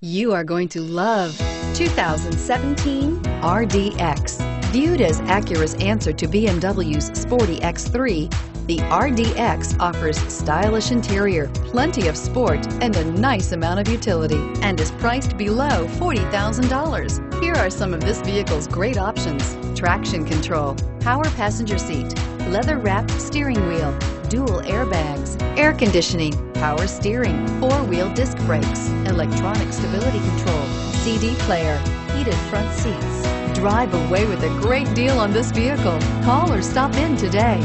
You are going to love 2017 RDX. Viewed as Acura's answer to BMW's sporty X3, the RDX offers stylish interior, plenty of sport, and a nice amount of utility, and is priced below $40,000. Here are some of this vehicle's great options. Traction control, power passenger seat, leather-wrapped steering wheel, dual airbags, air conditioning, power steering, four-wheel disc brakes, electronic stability control, CD player, heated front seats. Drive away with a great deal on this vehicle. Call or stop in today.